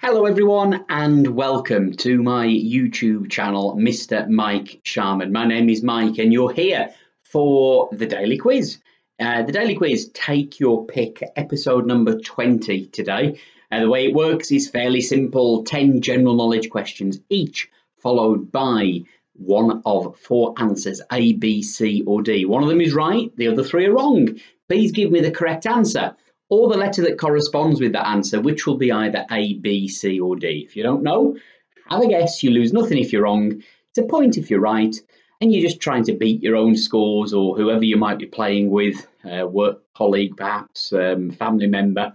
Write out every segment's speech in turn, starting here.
Hello, everyone, and welcome to my YouTube channel, Mr. Mike Sharman. My name is Mike, and you're here for the daily quiz. Uh, the daily quiz, take your pick, episode number 20 today. Uh, the way it works is fairly simple 10 general knowledge questions each, followed by one of four answers A, B, C, or D. One of them is right, the other three are wrong. Please give me the correct answer or the letter that corresponds with that answer, which will be either A, B, C, or D. If you don't know, have a guess. You lose nothing if you're wrong. It's a point if you're right. And you're just trying to beat your own scores or whoever you might be playing with, uh, work colleague, perhaps, um, family member.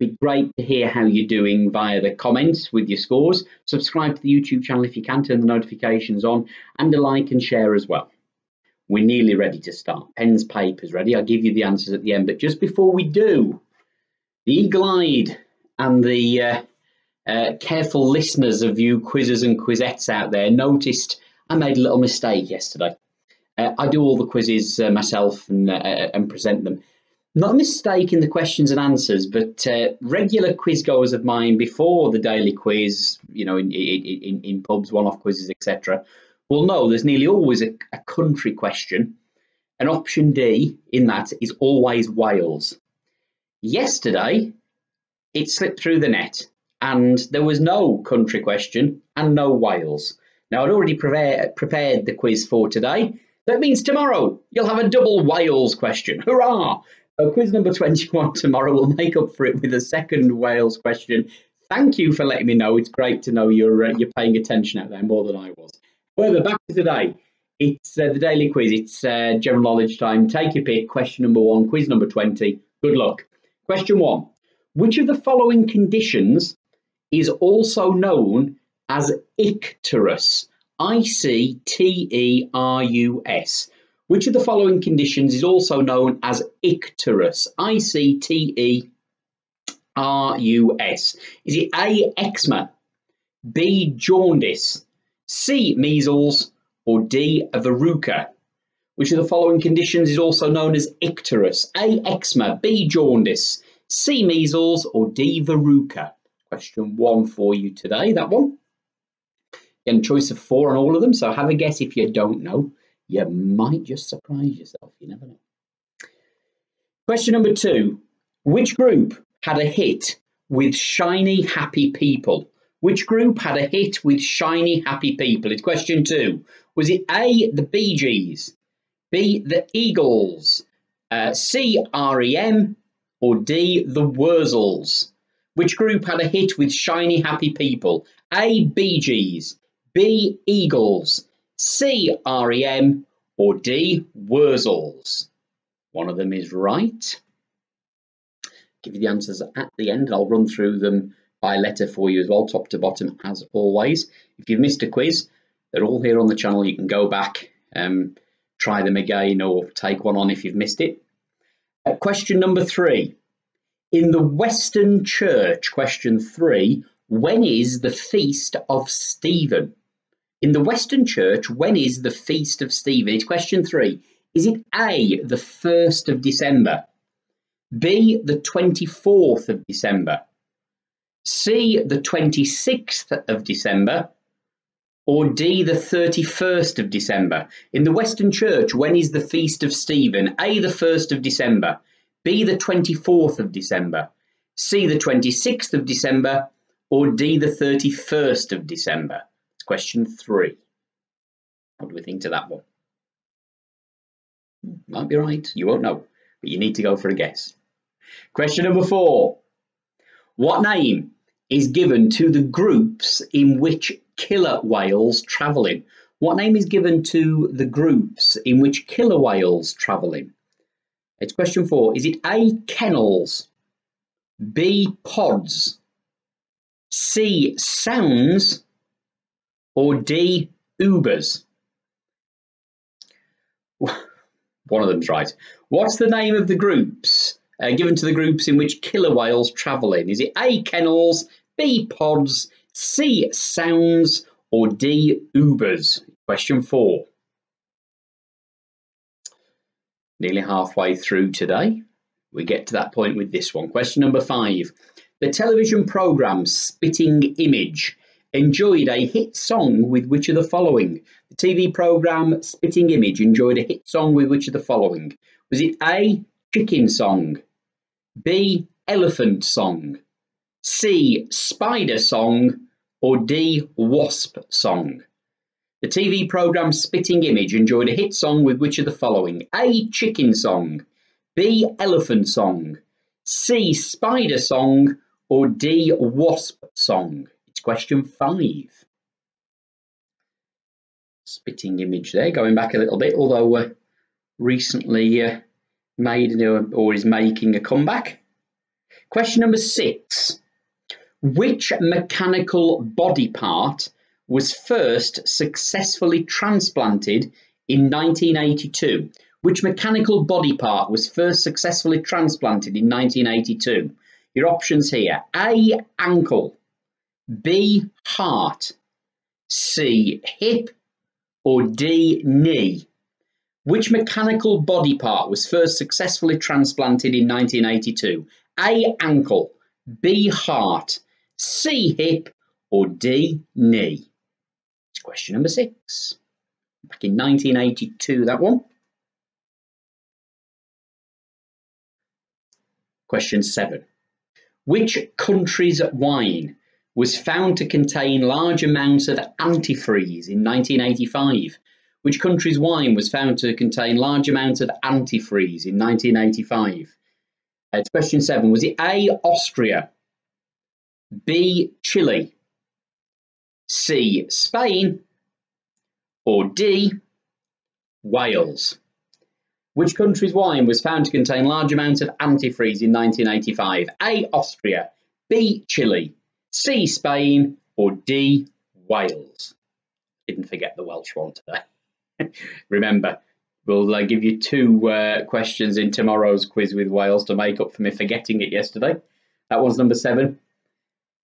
It'd be great to hear how you're doing via the comments with your scores. Subscribe to the YouTube channel if you can, turn the notifications on, and a like and share as well. We're nearly ready to start. Pens, papers ready. I'll give you the answers at the end. But just before we do, the eagle-eyed and the uh, uh, careful listeners of you quizzes and quizettes out there noticed I made a little mistake yesterday. Uh, I do all the quizzes uh, myself and, uh, and present them. Not a mistake in the questions and answers, but uh, regular quiz goers of mine before the daily quiz, you know, in, in, in pubs, one-off quizzes, etc., will know there's nearly always a, a country question. And option D in that is always Wales. Yesterday, it slipped through the net and there was no country question and no Wales. Now, I'd already prepare, prepared the quiz for today. That means tomorrow you'll have a double Wales question. Hurrah! So quiz number 21 tomorrow will make up for it with a second Wales question. Thank you for letting me know. It's great to know you're uh, you're paying attention out there more than I was. However, back to today. It's uh, the daily quiz. It's uh, general knowledge time. Take your pick. Question number one, quiz number 20. Good luck. Question one Which of the following conditions is also known as icterus? I C T E R U S. Which of the following conditions is also known as icterus? I C T E R U S. Is it A. Eczema, B. Jaundice, C. Measles, or D. Verruca? which of the following conditions is also known as icterus? A. Eczema, B. Jaundice, C. Measles, or D. Verruca? Question one for you today, that one. Again, choice of four on all of them, so have a guess if you don't know. You might just surprise yourself, you never know. Question number two. Which group had a hit with shiny happy people? Which group had a hit with shiny happy people? It's question two. Was it A, the Bee Gees, B, the Eagles, uh, C, REM, or D, the Wurzels? Which group had a hit with shiny happy people? A, Bee Gees, B, Eagles, C, REM, or D, Wurzels? One of them is right. Give you the answers at the end. I'll run through them by letter for you as well, top to bottom, as always. If you've missed a quiz, they're all here on the channel. You can go back, um, try them again, or take one on if you've missed it. Question number three. In the Western Church, question three, when is the feast of Stephen? In the Western Church, when is the feast of Stephen? It's question three. Is it A, the 1st of December? B, the 24th of December? C, the 26th of December? Or D, the 31st of December? In the Western Church, when is the Feast of Stephen? A, the 1st of December. B, the 24th of December. C, the 26th of December. Or D, the 31st of December? It's question three. What do we think to that one? Hmm, might be right, you won't know, but you need to go for a guess. Question number four. What name is given to the groups in which killer whales travel in? What name is given to the groups in which killer whales travel in? It's question four. Is it A, kennels, B, pods, C, sounds, or D, Ubers? One of them's right. What's the name of the groups uh, given to the groups in which killer whales travel in? Is it A, kennels, B, pods, C, sounds, or D, Ubers? Question four. Nearly halfway through today. We get to that point with this one. Question number five. The television programme Spitting Image enjoyed a hit song with which of the following? The TV programme Spitting Image enjoyed a hit song with which of the following? Was it A. Chicken Song, B. Elephant Song, C. Spider Song, or D. Wasp Song? The TV programme Spitting Image enjoyed a hit song with which of the following? A. Chicken Song, B. Elephant Song, C. Spider Song, or D. Wasp Song? It's question five. Spitting Image there, going back a little bit, although uh, recently uh, made or is making a comeback. Question number six. Which mechanical body part was first successfully transplanted in 1982. Which mechanical body part was first successfully transplanted in 1982? Your options here A. Ankle, B. Heart, C. Hip, or D. Knee? Which mechanical body part was first successfully transplanted in 1982? A. Ankle, B. Heart, C. Hip, or D. Knee? It's question number six. Back in 1982, that one. Question seven. Which country's wine was found to contain large amounts of antifreeze in 1985? Which country's wine was found to contain large amounts of antifreeze in 1985? Uh, question seven. Was it A, Austria, B, Chile, C. Spain, or D. Wales. Which country's wine was found to contain large amounts of antifreeze in 1985? A. Austria, B. Chile, C. Spain, or D. Wales. Didn't forget the Welsh one today. Remember, we'll uh, give you two uh, questions in tomorrow's quiz with Wales to make up for me forgetting it yesterday. That one's number seven.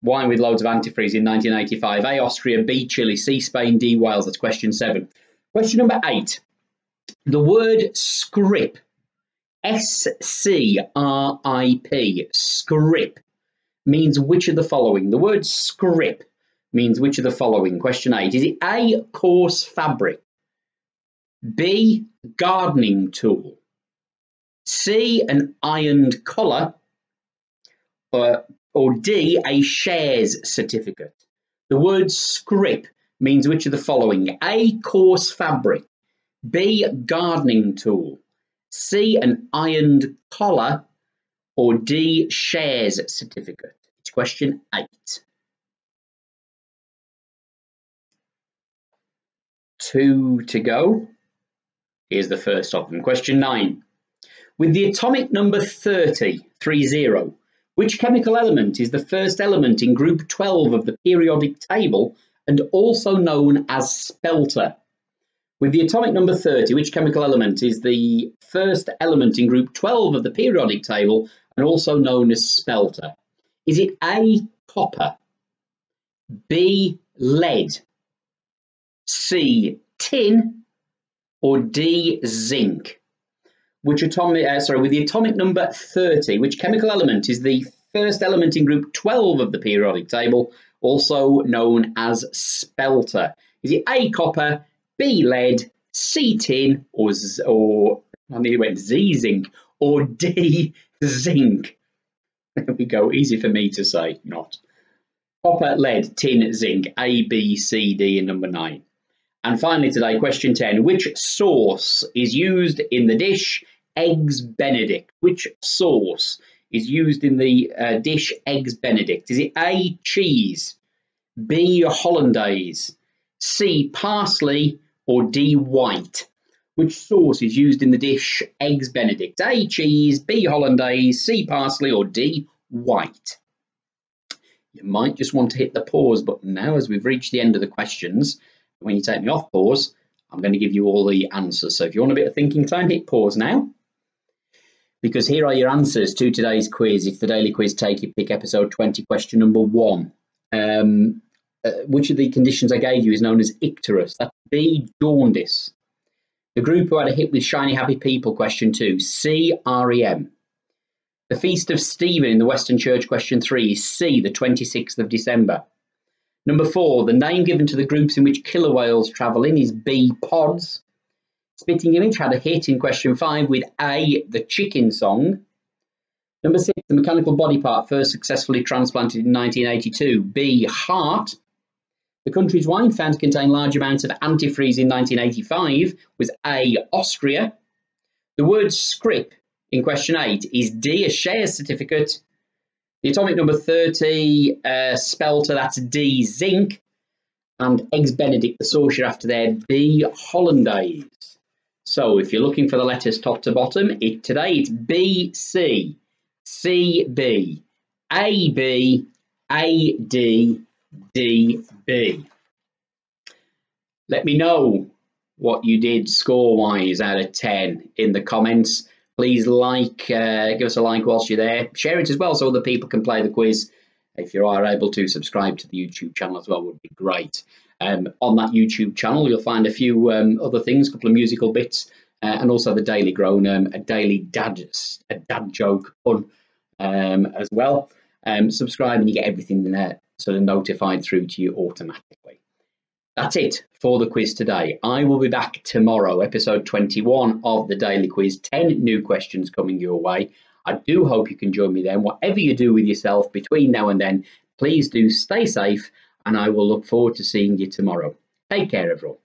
Wine with loads of antifreeze in 1985. A. Austria, B. Chile, C. Spain, D. Wales. That's question seven. Question number eight. The word scrip, S C R I P, scrip, means which of the following? The word scrip means which of the following? Question eight. Is it A. Coarse fabric, B. Gardening tool, C. An ironed collar, or or D, a shares certificate. The word scrip means which of the following? A, coarse fabric. B, gardening tool. C, an ironed collar. Or D, shares certificate. It's question eight. Two to go. Here's the first of them. Question nine. With the atomic number 30, 30, which chemical element is the first element in group 12 of the periodic table and also known as spelter? With the atomic number 30, which chemical element is the first element in group 12 of the periodic table and also known as spelter? Is it A, copper, B, lead, C, tin, or D, zinc? which atomic, uh, sorry, with the atomic number 30, which chemical element is the first element in group 12 of the periodic table, also known as spelter? Is it A, copper, B, lead, C, tin, or, or I nearly went Z, zinc, or D, zinc? There we go, easy for me to say, not. Copper, lead, tin, zinc, A, B, C, D, and number 9. And finally today, question 10. Which sauce is used in the dish Eggs Benedict. Which sauce is used in the uh, dish Eggs Benedict? Is it A, cheese, B, hollandaise, C, parsley, or D, white? Which sauce is used in the dish Eggs Benedict? A, cheese, B, hollandaise, C, parsley, or D, white? You might just want to hit the pause button now as we've reached the end of the questions. When you take me off pause, I'm going to give you all the answers. So if you want a bit of thinking time, hit pause now because here are your answers to today's quiz. It's the Daily Quiz Take Your Pick, episode 20, question number one. Um, uh, which of the conditions I gave you is known as icterus? That's B, jaundice. The group who had a hit with Shiny Happy People, question two, C, REM. The Feast of Stephen in the Western Church, question three, is C, the 26th of December. Number four, the name given to the groups in which killer whales travel in is B, pods. Spitting Image had a hit in question five with A, the chicken song. Number six, the mechanical body part first successfully transplanted in 1982. B, heart. The country's wine found to contain large amounts of antifreeze in 1985 was A, Austria. The word scrip in question eight is D, a share certificate. The atomic number 30 uh, spelter that's D, zinc. And eggs Benedict, the sauce you're after there, B, hollandaise. So if you're looking for the letters top to bottom, it, today it's B, C, C, B, A, B, A, D, D, B. Let me know what you did score wise out of 10 in the comments. Please like, uh, give us a like whilst you're there. Share it as well so other people can play the quiz. If you are able to subscribe to the YouTube channel as well, would be great. Um, on that YouTube channel, you'll find a few um, other things, a couple of musical bits, uh, and also the Daily Groan, um, a daily dad a dad joke pun um, as well. Um, subscribe and you get everything there sort of notified through to you automatically. That's it for the quiz today. I will be back tomorrow, episode 21 of the Daily Quiz. 10 new questions coming your way. I do hope you can join me then. Whatever you do with yourself between now and then, please do stay safe, and I will look forward to seeing you tomorrow. Take care, everyone.